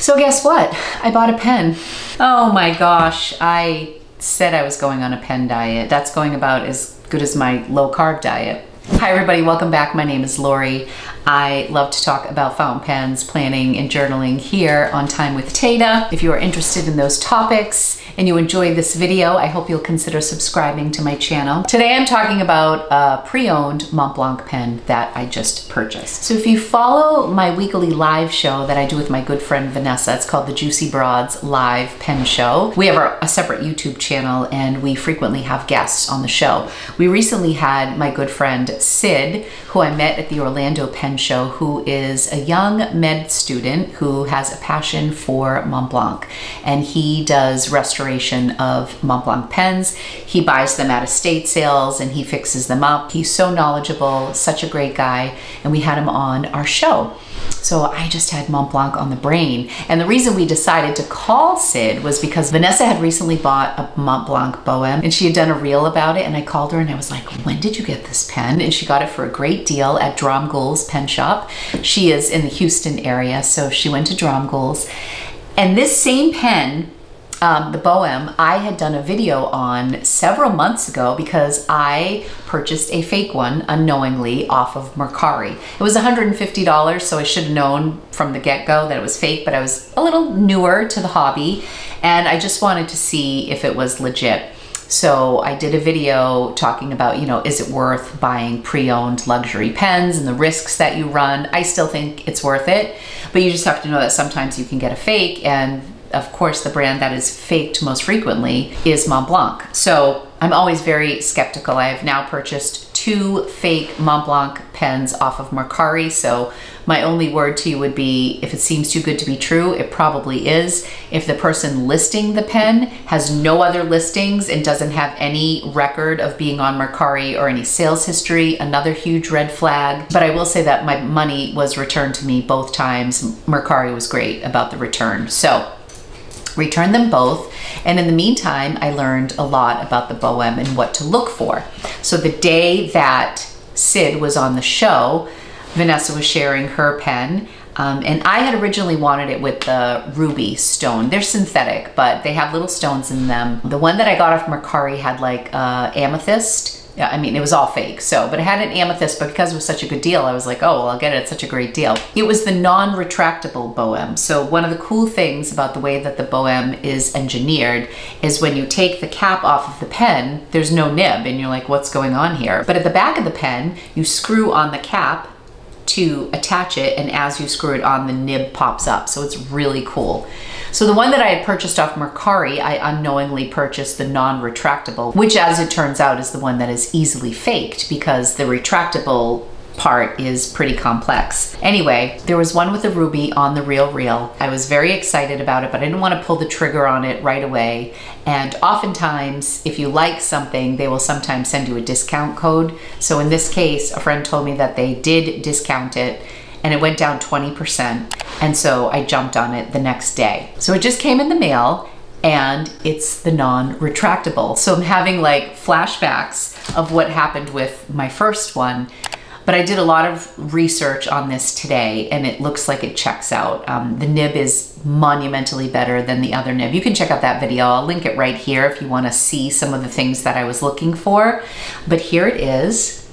So guess what? I bought a pen. Oh my gosh, I said I was going on a pen diet. That's going about as good as my low carb diet. Hi everybody, welcome back. My name is Lori. I love to talk about fountain pens, planning, and journaling here on Time with Tata. If you are interested in those topics and you enjoy this video, I hope you'll consider subscribing to my channel. Today I'm talking about a pre-owned Montblanc pen that I just purchased. So if you follow my weekly live show that I do with my good friend Vanessa, it's called the Juicy Broads Live Pen Show. We have our, a separate YouTube channel and we frequently have guests on the show. We recently had my good friend Sid, who I met at the Orlando Pen Show, who is a young med student who has a passion for Montblanc. And he does restoration of Montblanc pens. He buys them at estate sales and he fixes them up. He's so knowledgeable, such a great guy, and we had him on our show. So I just had Mont Blanc on the brain. And the reason we decided to call Sid was because Vanessa had recently bought a Mont Blanc Bohème and she had done a reel about it. And I called her and I was like, when did you get this pen? And she got it for a great deal at Dromgoole's Pen Shop. She is in the Houston area, so she went to Dromgoole's. And this same pen um, the Bohème, I had done a video on several months ago because I purchased a fake one unknowingly off of Mercari. It was $150, so I should have known from the get-go that it was fake, but I was a little newer to the hobby and I just wanted to see if it was legit. So I did a video talking about, you know, is it worth buying pre-owned luxury pens and the risks that you run. I still think it's worth it, but you just have to know that sometimes you can get a fake and of course, the brand that is faked most frequently is Montblanc. So I'm always very skeptical. I have now purchased two fake Montblanc pens off of Mercari. So my only word to you would be if it seems too good to be true, it probably is. If the person listing the pen has no other listings and doesn't have any record of being on Mercari or any sales history, another huge red flag. But I will say that my money was returned to me both times. Mercari was great about the return. So returned them both. And in the meantime, I learned a lot about the Bohème and what to look for. So the day that Sid was on the show, Vanessa was sharing her pen. Um, and I had originally wanted it with the ruby stone. They're synthetic, but they have little stones in them. The one that I got off Mercari had like uh, amethyst I mean, it was all fake. So, but it had an amethyst, but because it was such a good deal, I was like, oh, well, I'll get it at such a great deal. It was the non-retractable Bohème. So one of the cool things about the way that the Bohème is engineered is when you take the cap off of the pen, there's no nib and you're like, what's going on here? But at the back of the pen, you screw on the cap to attach it and as you screw it on the nib pops up. So it's really cool. So the one that I had purchased off Mercari I unknowingly purchased the non-retractable which as it turns out is the one that is easily faked because the retractable part is pretty complex. Anyway, there was one with a ruby on the Real Reel. I was very excited about it, but I didn't want to pull the trigger on it right away. And oftentimes, if you like something, they will sometimes send you a discount code. So in this case, a friend told me that they did discount it and it went down 20%. And so I jumped on it the next day. So it just came in the mail and it's the non-retractable. So I'm having like flashbacks of what happened with my first one but I did a lot of research on this today and it looks like it checks out. Um, the nib is monumentally better than the other nib. You can check out that video. I'll link it right here if you want to see some of the things that I was looking for. But here it is.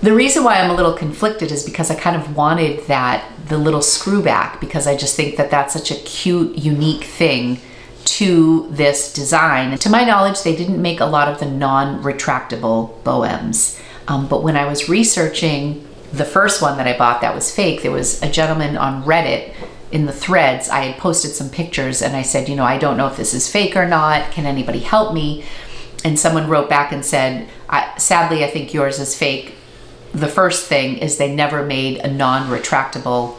The reason why I'm a little conflicted is because I kind of wanted that, the little screw back, because I just think that that's such a cute, unique thing to this design. To my knowledge, they didn't make a lot of the non-retractable Bohèmes. Um, but when I was researching the first one that I bought that was fake, there was a gentleman on Reddit in the threads, I had posted some pictures and I said, you know, I don't know if this is fake or not. Can anybody help me? And someone wrote back and said, I, sadly, I think yours is fake. The first thing is they never made a non-retractable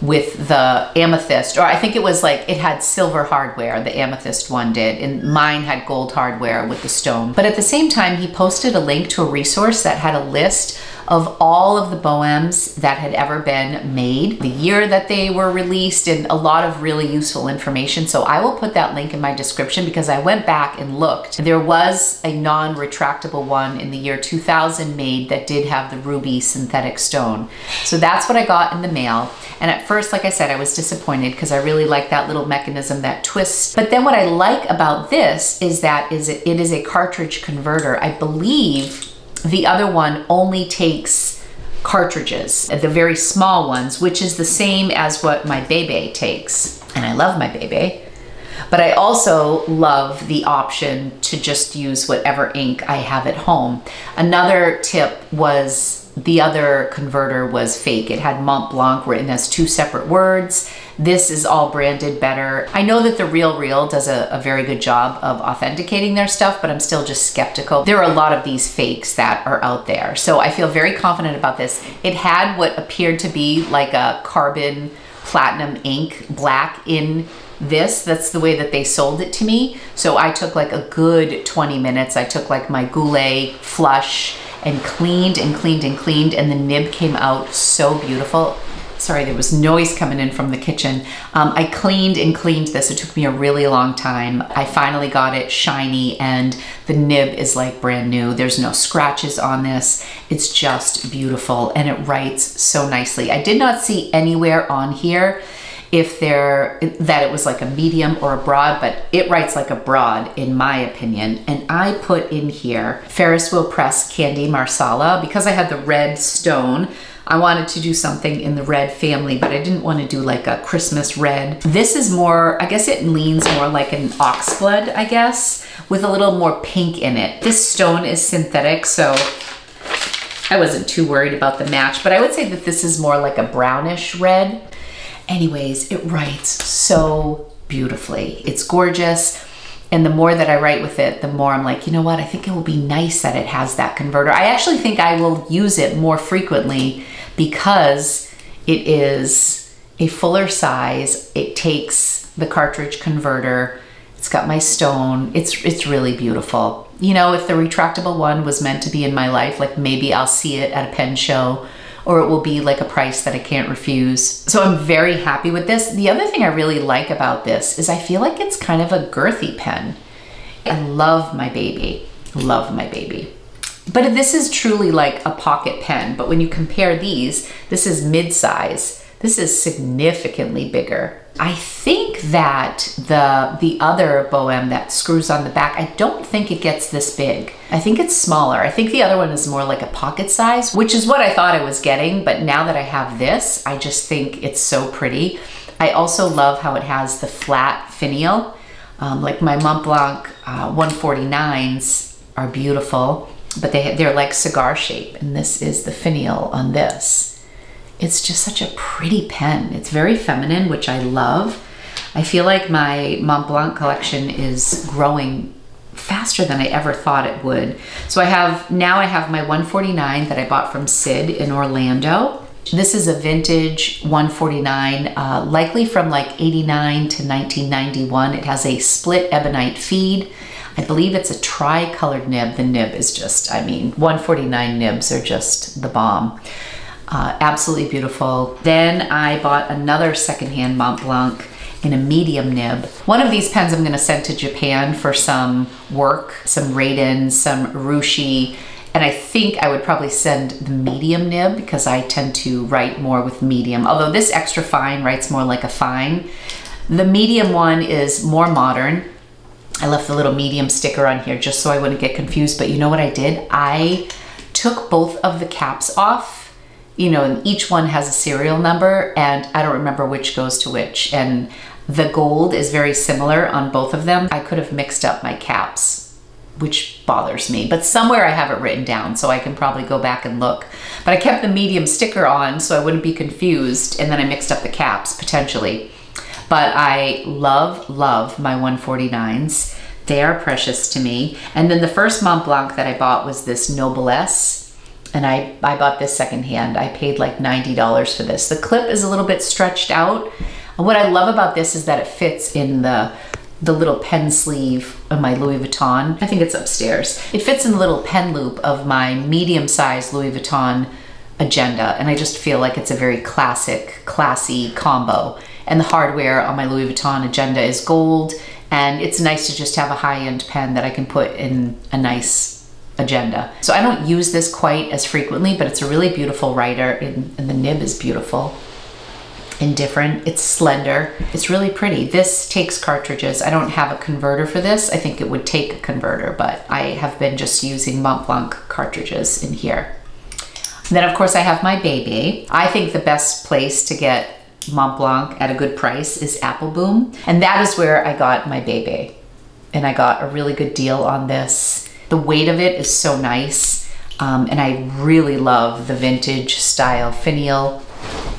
with the amethyst, or I think it was like it had silver hardware, the amethyst one did, and mine had gold hardware with the stone. But at the same time, he posted a link to a resource that had a list of all of the Bohèmes that had ever been made, the year that they were released, and a lot of really useful information. So I will put that link in my description because I went back and looked. There was a non-retractable one in the year 2000 made that did have the ruby synthetic stone. So that's what I got in the mail. And at first, like I said, I was disappointed because I really like that little mechanism, that twist. But then what I like about this is that is it, it is a cartridge converter. I believe the other one only takes cartridges, the very small ones, which is the same as what my Bebe takes. And I love my Bebe. But I also love the option to just use whatever ink I have at home. Another tip was the other converter was fake. It had Mont Blanc written as two separate words. This is all branded better. I know that the Real Real does a, a, very good job of authenticating their stuff, but I'm still just skeptical. There are a lot of these fakes that are out there. So I feel very confident about this. It had what appeared to be like a carbon platinum ink black in this. That's the way that they sold it to me. So I took like a good 20 minutes. I took like my Goulet flush and cleaned and cleaned and cleaned and the nib came out so beautiful. Sorry, there was noise coming in from the kitchen. Um, I cleaned and cleaned this. It took me a really long time. I finally got it shiny and the nib is like brand new. There's no scratches on this. It's just beautiful and it writes so nicely. I did not see anywhere on here if they're that it was like a medium or a broad, but it writes like a broad in my opinion. And I put in here Ferris Wheel Press Candy Marsala because I had the red stone. I wanted to do something in the red family, but I didn't want to do like a Christmas red. This is more, I guess it leans more like an oxblood, I guess, with a little more pink in it. This stone is synthetic, so I wasn't too worried about the match, but I would say that this is more like a brownish red. Anyways, it writes so beautifully. It's gorgeous. And the more that I write with it, the more I'm like, you know what? I think it will be nice that it has that converter. I actually think I will use it more frequently because it is a fuller size. It takes the cartridge converter. It's got my stone. It's it's really beautiful. You know, if the retractable one was meant to be in my life, like maybe I'll see it at a pen show or it will be like a price that I can't refuse. So I'm very happy with this. The other thing I really like about this is I feel like it's kind of a girthy pen. I love my baby, love my baby. But this is truly like a pocket pen. But when you compare these, this is mid-size. This is significantly bigger. I think that the the other Bohème that screws on the back, I don't think it gets this big. I think it's smaller. I think the other one is more like a pocket size, which is what I thought I was getting. But now that I have this, I just think it's so pretty. I also love how it has the flat finial. Um, like my Mont Blanc uh, 149s are beautiful, but they, they're like cigar shape. And this is the finial on this. It's just such a pretty pen. It's very feminine, which I love. I feel like my Mont Blanc collection is growing faster than I ever thought it would. So I have, now I have my 149 that I bought from Sid in Orlando. This is a vintage 149, uh, likely from like 89 to 1991. It has a split ebonite feed. I believe it's a tri-colored nib. The nib is just, I mean, 149 nibs are just the bomb. Uh, absolutely beautiful. Then I bought another secondhand Mont Blanc in a medium nib. One of these pens I'm gonna send to Japan for some work, some raden, some urushi, and I think I would probably send the medium nib because I tend to write more with medium, although this extra fine writes more like a fine. The medium one is more modern. I left the little medium sticker on here just so I wouldn't get confused, but you know what I did? I took both of the caps off you know, and each one has a serial number and I don't remember which goes to which. And the gold is very similar on both of them. I could have mixed up my caps, which bothers me, but somewhere I have it written down so I can probably go back and look. But I kept the medium sticker on so I wouldn't be confused and then I mixed up the caps potentially. But I love, love my 149s. They are precious to me. And then the first Mont Blanc that I bought was this Noblesse and I, I bought this secondhand. I paid like $90 for this. The clip is a little bit stretched out. What I love about this is that it fits in the the little pen sleeve of my Louis Vuitton. I think it's upstairs. It fits in the little pen loop of my medium-sized Louis Vuitton agenda and I just feel like it's a very classic, classy combo. And the hardware on my Louis Vuitton agenda is gold and it's nice to just have a high-end pen that I can put in a nice agenda. So I don't use this quite as frequently, but it's a really beautiful writer and, and the nib is beautiful and different. It's slender. It's really pretty. This takes cartridges. I don't have a converter for this. I think it would take a converter, but I have been just using Mont Blanc cartridges in here. Then of course I have my baby. I think the best place to get Mont Blanc at a good price is Apple Boom. And that is where I got my baby. And I got a really good deal on this. The weight of it is so nice. Um, and I really love the vintage style finial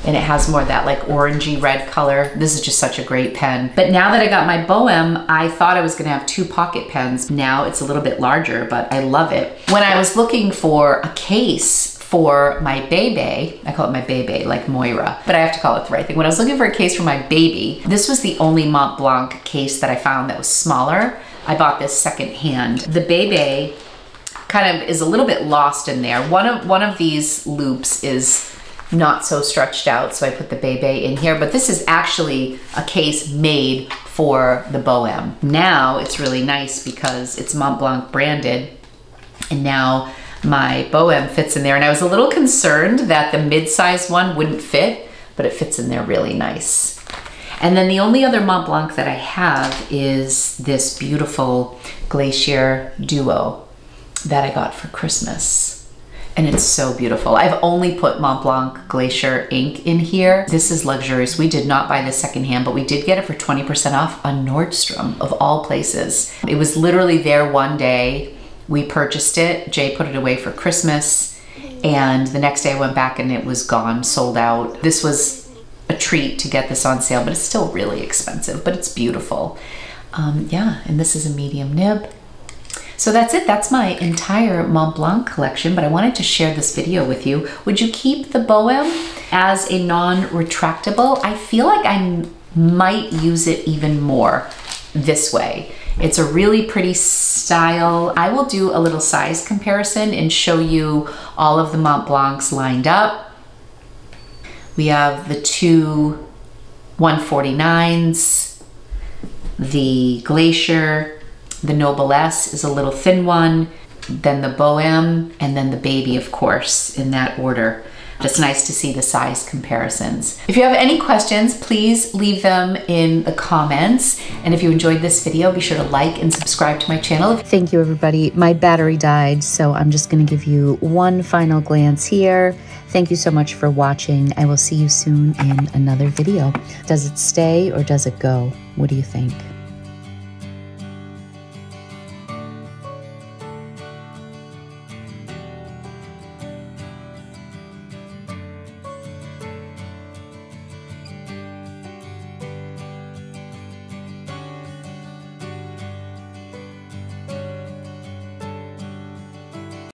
and it has more that like orangey red color. This is just such a great pen. But now that I got my Bohème, I thought I was gonna have two pocket pens. Now it's a little bit larger, but I love it. When I was looking for a case for my baby, I call it my baby, like Moira, but I have to call it the right thing. When I was looking for a case for my baby, this was the only Mont Blanc case that I found that was smaller. I bought this secondhand. The baby kind of is a little bit lost in there. One of, one of these loops is not so stretched out, so I put the Bebe in here, but this is actually a case made for the Bohème. Now it's really nice because it's Mont Blanc branded, and now my Bohème fits in there. And I was a little concerned that the mid-size one wouldn't fit, but it fits in there really nice. And then the only other Mont Blanc that I have is this beautiful Glacier Duo that I got for Christmas. And it's so beautiful. I've only put Mont Blanc Glacier ink in here. This is luxurious. We did not buy this secondhand, but we did get it for 20% off on Nordstrom, of all places. It was literally there one day we purchased it. Jay put it away for Christmas. And the next day I went back and it was gone, sold out. This was a treat to get this on sale, but it's still really expensive, but it's beautiful. Um, yeah, and this is a medium nib. So that's it. That's my entire Mont Blanc collection, but I wanted to share this video with you. Would you keep the Bohème as a non-retractable? I feel like I might use it even more this way. It's a really pretty style. I will do a little size comparison and show you all of the Mont Blancs lined up. We have the two 149s, the Glacier, the Noblesse is a little thin one, then the Bohème, and then the Baby, of course, in that order. It's nice to see the size comparisons. If you have any questions, please leave them in the comments. And if you enjoyed this video, be sure to like and subscribe to my channel. Thank you, everybody. My battery died, so I'm just gonna give you one final glance here. Thank you so much for watching. I will see you soon in another video. Does it stay or does it go? What do you think?